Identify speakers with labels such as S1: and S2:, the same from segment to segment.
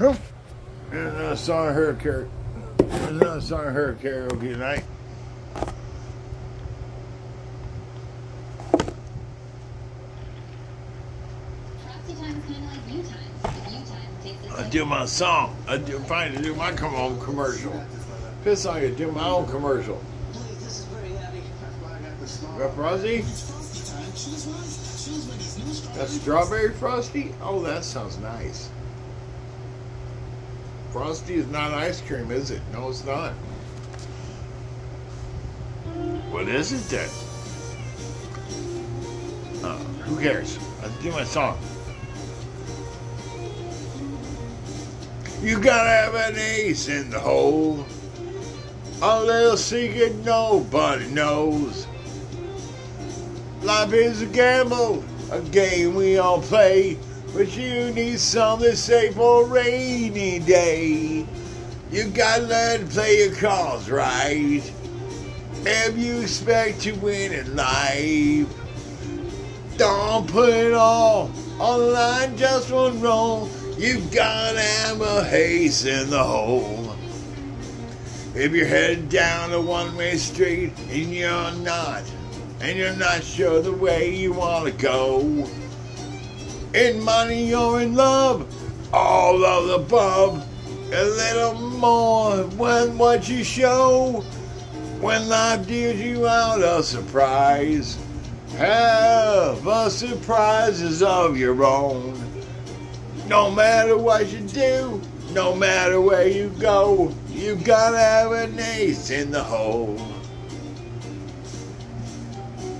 S1: There's another song of her karaoke. There's another song of her karaoke tonight. I do my song. I do fine to do my come home commercial. Piss on you, do my own commercial. Got Frosty? That's strawberry frosty? Oh, that sounds nice. Frosty is not ice cream, is it? No, it's not. What is it then? Uh, who cares? Let's do my song. You gotta have an ace in the hole. A little secret nobody knows. Life is a gamble, a game we all play. But you need something safe for a rainy day. You gotta learn to play your cards right. If you expect to win in life, don't put it all on the line, just one roll. You gotta have a ace in the hole. If you're headed down a one-way street and you're not, and you're not sure the way you wanna go, in money or in love, all of the above, a little more when what you show, when life deals you out a surprise, have a surprises of your own. No matter what you do, no matter where you go, you gotta have an ace in the hole.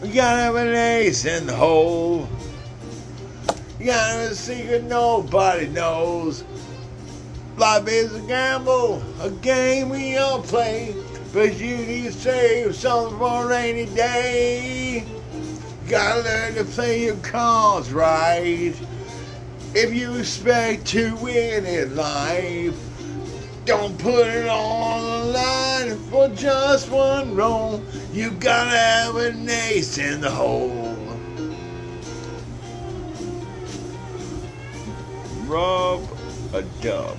S1: You gotta have an ace in the hole. You have a secret nobody knows. Life is a gamble, a game we all play. But you need to save something for a rainy day. Gotta learn to play your cards right. If you expect to win in life, don't put it all on the line for just one roll. You gotta have an ace in the hole. A dub.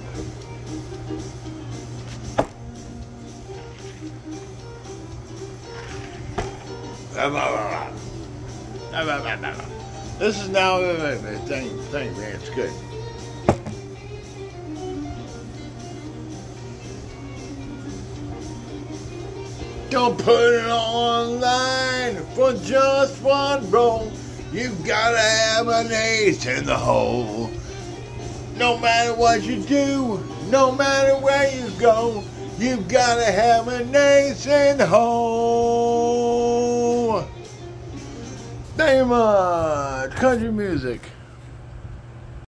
S1: This is now thing, thing, man. It's good. Don't put it online for just one roll. You gotta have an ace in the hole. No matter what you do, no matter where you go, you gotta have a hole. Thank you much. Country music.